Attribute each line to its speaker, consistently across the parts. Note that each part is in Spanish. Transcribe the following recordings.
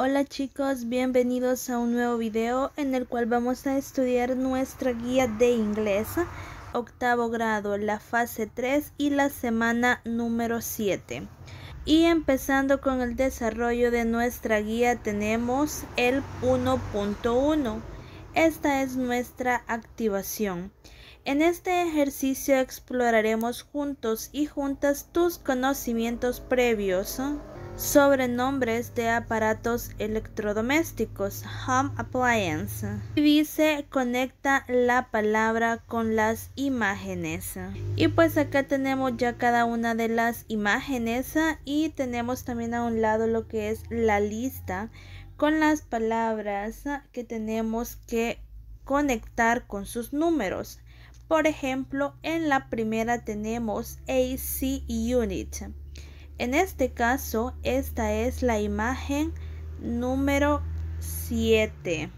Speaker 1: Hola chicos, bienvenidos a un nuevo video en el cual vamos a estudiar nuestra guía de inglés, octavo grado, la fase 3 y la semana número 7. Y empezando con el desarrollo de nuestra guía tenemos el 1.1. Esta es nuestra activación. En este ejercicio exploraremos juntos y juntas tus conocimientos previos nombres de aparatos electrodomésticos, home appliance. Y dice conecta la palabra con las imágenes. Y pues acá tenemos ya cada una de las imágenes y tenemos también a un lado lo que es la lista con las palabras que tenemos que conectar con sus números. Por ejemplo, en la primera tenemos AC Unit. En este caso, esta es la imagen número 7.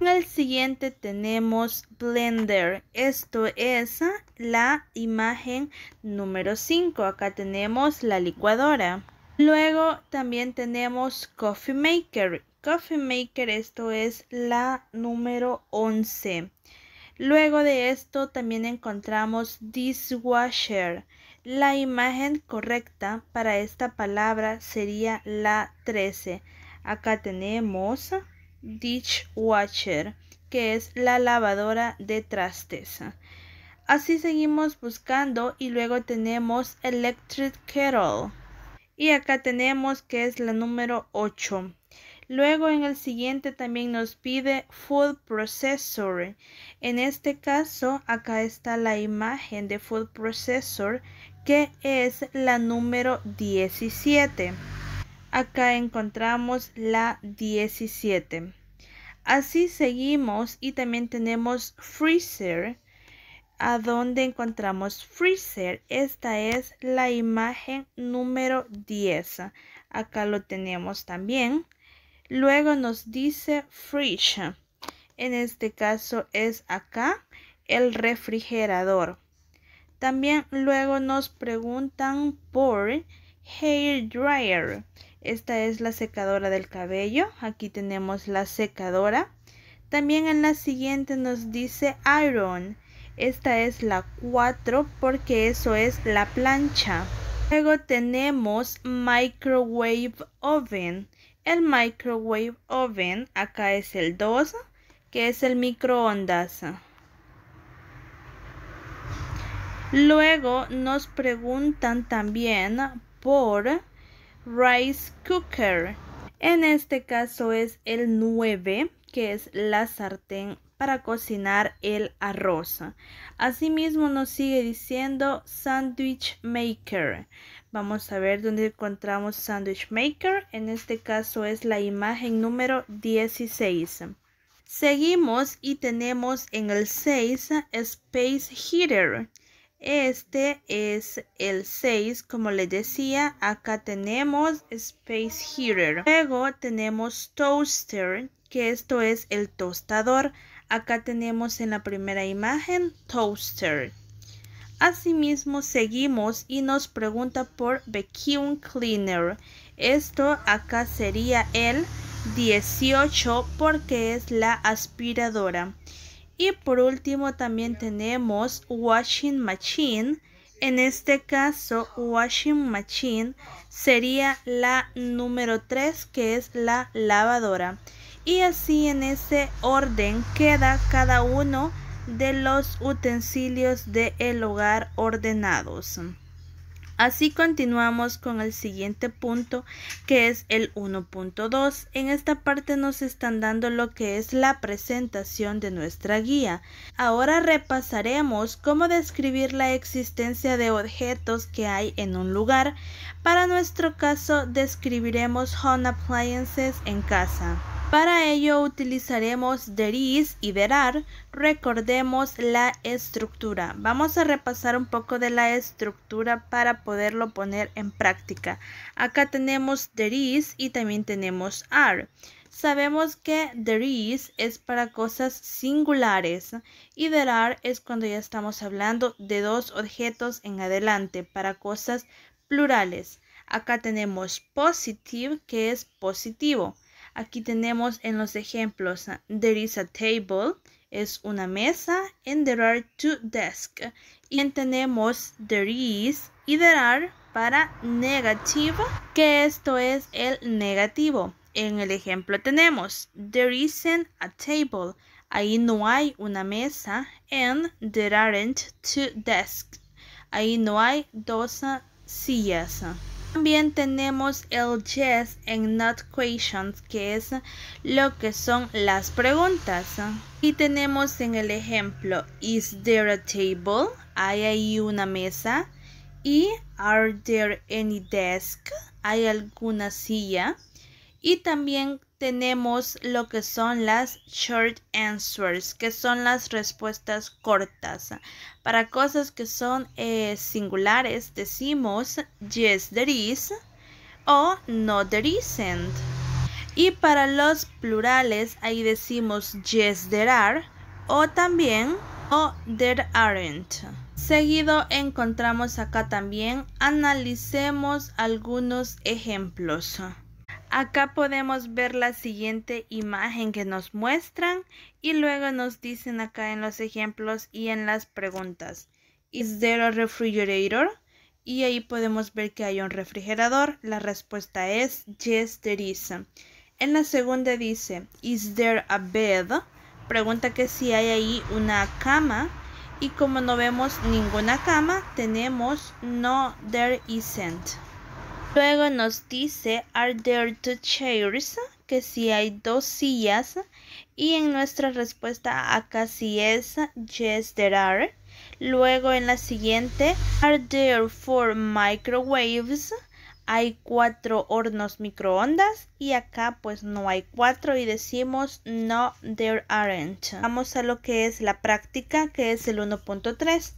Speaker 1: En el siguiente tenemos Blender. Esto es la imagen número 5. Acá tenemos la licuadora. Luego también tenemos Coffee Maker. Coffee Maker, esto es la número 11. Luego de esto también encontramos Dishwasher. La imagen correcta para esta palabra sería la 13. Acá tenemos dishwasher, que es la lavadora de trastes. Así seguimos buscando y luego tenemos electric kettle. Y acá tenemos que es la número 8. Luego en el siguiente también nos pide Food Processor. En este caso acá está la imagen de Food Processor que es la número 17. Acá encontramos la 17. Así seguimos y también tenemos freezer. A donde encontramos freezer. Esta es la imagen número 10. Acá lo tenemos también. Luego nos dice fridge. En este caso es acá el refrigerador. También luego nos preguntan por hair dryer. Esta es la secadora del cabello. Aquí tenemos la secadora. También en la siguiente nos dice iron. Esta es la 4 porque eso es la plancha. Luego tenemos microwave oven. El microwave oven, acá es el 2, que es el microondas. Luego nos preguntan también por rice cooker. En este caso es el 9, que es la sartén para cocinar el arroz. Asimismo nos sigue diciendo sandwich maker. Vamos a ver dónde encontramos Sandwich Maker. En este caso es la imagen número 16. Seguimos y tenemos en el 6 Space Heater. Este es el 6, como les decía, acá tenemos Space Heater. Luego tenemos Toaster, que esto es el tostador. Acá tenemos en la primera imagen Toaster. Asimismo, seguimos y nos pregunta por Vacuum Cleaner. Esto acá sería el 18 porque es la aspiradora. Y por último también tenemos Washing Machine. En este caso, Washing Machine sería la número 3 que es la lavadora. Y así en ese orden queda cada uno de los utensilios del el hogar ordenados. Así continuamos con el siguiente punto que es el 1.2. En esta parte nos están dando lo que es la presentación de nuestra guía. Ahora repasaremos cómo describir la existencia de objetos que hay en un lugar. Para nuestro caso describiremos home appliances en casa. Para ello utilizaremos there is y there are. Recordemos la estructura. Vamos a repasar un poco de la estructura para poderlo poner en práctica. Acá tenemos there is y también tenemos are. Sabemos que there is es para cosas singulares y there are es cuando ya estamos hablando de dos objetos en adelante para cosas plurales. Acá tenemos positive que es positivo. Aquí tenemos en los ejemplos, there is a table, es una mesa, and there are two desks. Y tenemos there is y there are para negative, que esto es el negativo. En el ejemplo tenemos, there isn't a table. Ahí no hay una mesa. And there aren't two desks. Ahí no hay dos sillas. También tenemos el yes and not questions, que es lo que son las preguntas. Y tenemos en el ejemplo, is there a table? ¿Hay ahí una mesa? Y are there any desk? ¿Hay alguna silla? Y también tenemos lo que son las short answers, que son las respuestas cortas. Para cosas que son eh, singulares decimos yes there is o no there isn't. Y para los plurales ahí decimos yes there are o también o there aren't. Seguido encontramos acá también analicemos algunos ejemplos. Acá podemos ver la siguiente imagen que nos muestran y luego nos dicen acá en los ejemplos y en las preguntas. Is there a refrigerator? Y ahí podemos ver que hay un refrigerador. La respuesta es yes, there is. En la segunda dice, is there a bed? Pregunta que si hay ahí una cama. Y como no vemos ninguna cama, tenemos no, there isn't. Luego nos dice, are there two chairs? Que si hay dos sillas. Y en nuestra respuesta acá sí es, yes, there are. Luego en la siguiente, are there four microwaves? Hay cuatro hornos microondas y acá pues no hay cuatro y decimos no, there aren't. Vamos a lo que es la práctica que es el 1.3.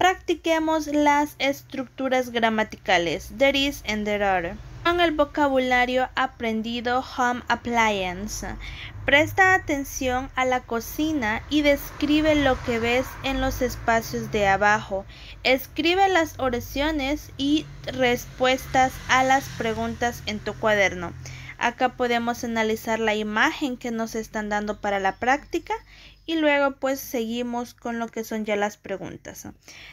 Speaker 1: Practiquemos las estructuras gramaticales there is and there are. Con el vocabulario aprendido Home Appliance. Presta atención a la cocina y describe lo que ves en los espacios de abajo. Escribe las oraciones y respuestas a las preguntas en tu cuaderno. Acá podemos analizar la imagen que nos están dando para la práctica y luego pues seguimos con lo que son ya las preguntas.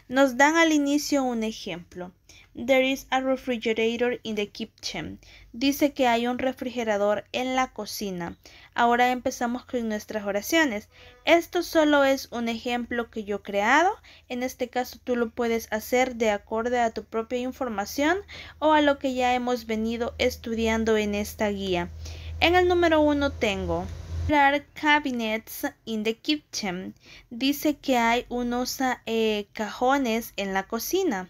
Speaker 1: Nos dan al inicio un ejemplo. There is a refrigerator in the kitchen. Dice que hay un refrigerador en la cocina. Ahora empezamos con nuestras oraciones. Esto solo es un ejemplo que yo he creado. En este caso tú lo puedes hacer de acuerdo a tu propia información o a lo que ya hemos venido estudiando en esta guía. En el número uno tengo cabinets in the kitchen. Dice que hay unos eh, cajones en la cocina.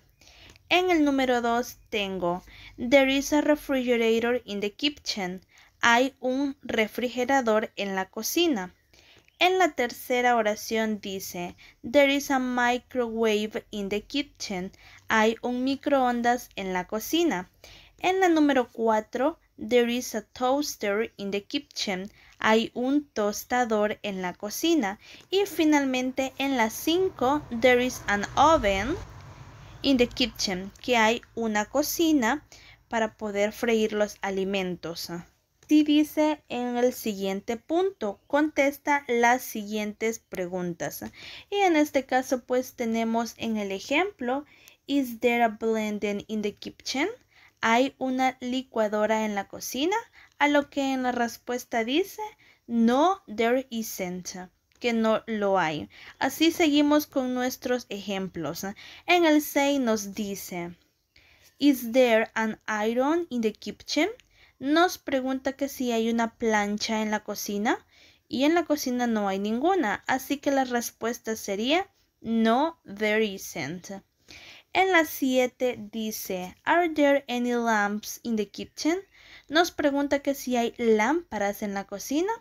Speaker 1: En el número 2 tengo There is a refrigerator in the kitchen. Hay un refrigerador en la cocina. En la tercera oración dice There is a microwave in the kitchen. Hay un microondas en la cocina. En la número 4 There is a toaster in the kitchen. Hay un tostador en la cocina. Y finalmente en la 5, there is an oven in the kitchen, que hay una cocina para poder freír los alimentos. Si dice en el siguiente punto, contesta las siguientes preguntas. Y en este caso pues tenemos en el ejemplo, is there a blender in the kitchen? ¿Hay una licuadora en la cocina? A lo que en la respuesta dice, no, there isn't que no lo hay. Así seguimos con nuestros ejemplos. En el 6 nos dice, Is there an iron in the kitchen? Nos pregunta que si hay una plancha en la cocina y en la cocina no hay ninguna, así que la respuesta sería no, there isn't. En la 7 dice, Are there any lamps in the kitchen? Nos pregunta que si hay lámparas en la cocina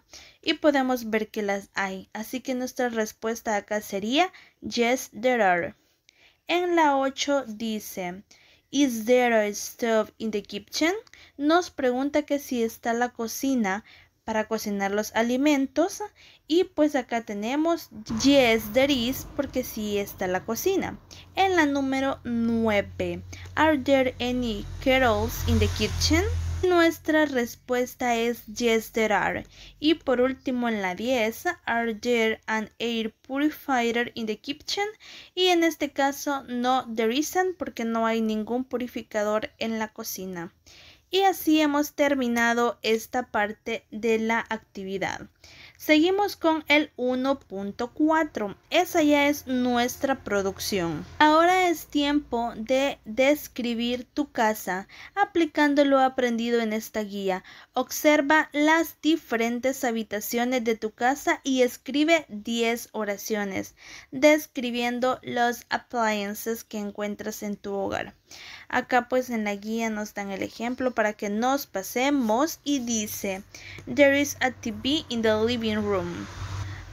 Speaker 1: y podemos ver que las hay. Así que nuestra respuesta acá sería Yes, there are. En la 8 dice, Is there a stove in the kitchen? Nos pregunta que si está la cocina para cocinar los alimentos y pues acá tenemos yes there is porque sí está la cocina en la número 9 are there any kettles in the kitchen Nuestra respuesta es yes there are. Y por último en la 10, are there an air purifier in the kitchen? Y en este caso no there isn't porque no hay ningún purificador en la cocina. Y así hemos terminado esta parte de la actividad. Seguimos con el 1.4. Esa ya es nuestra producción. Ahora es tiempo de describir tu casa aplicando lo aprendido en esta guía. Observa las diferentes habitaciones de tu casa y escribe 10 oraciones describiendo los appliances que encuentras en tu hogar. Acá pues en la guía nos dan el ejemplo para que nos pasemos y dice There is a TV in the living room.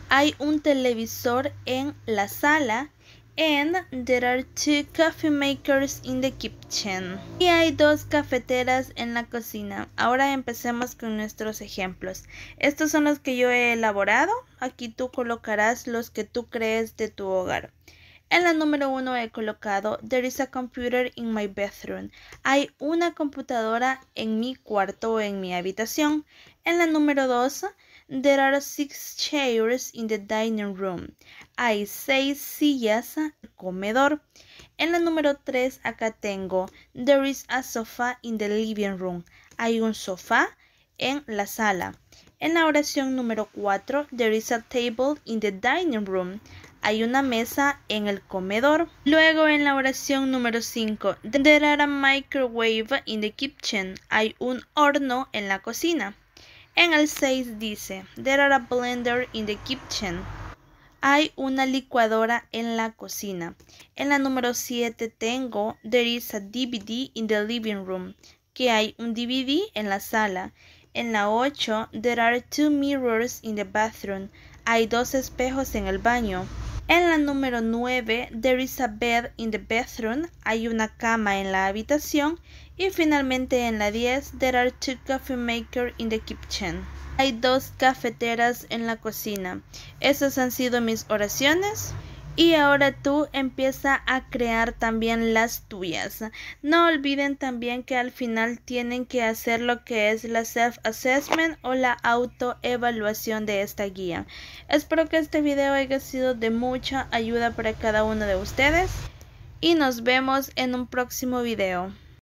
Speaker 1: Hay un televisor en la sala and there are two coffee makers in the kitchen. Y hay dos cafeteras en la cocina. Ahora empecemos con nuestros ejemplos. Estos son los que yo he elaborado. Aquí tú colocarás los que tú crees de tu hogar. En la número uno he colocado There is a computer in my bedroom. Hay una computadora en mi cuarto o en mi habitación. En la número dos, There are six chairs in the dining room. Hay seis sillas en el comedor. En la número tres, acá tengo There is a sofa in the living room. Hay un sofá en la sala. En la oración número 4, there is a table in the dining room hay una mesa en el comedor. Luego en la oración número 5, there are a microwave in the kitchen. Hay un horno en la cocina. En el 6 dice, there are a blender in the kitchen. Hay una licuadora en la cocina. En la número 7 tengo, there is a DVD in the living room. Que hay un DVD en la sala. En la 8, there are two mirrors in the bathroom. Hay dos espejos en el baño. En la número 9, there is a bed in the bedroom. Hay una cama en la habitación. Y finalmente en la 10, there are two coffee makers in the kitchen. Hay dos cafeteras en la cocina. Esas han sido mis oraciones. Y ahora tú empieza a crear también las tuyas. No olviden también que al final tienen que hacer lo que es la self-assessment o la autoevaluación de esta guía. Espero que este video haya sido de mucha ayuda para cada uno de ustedes. Y nos vemos en un próximo video.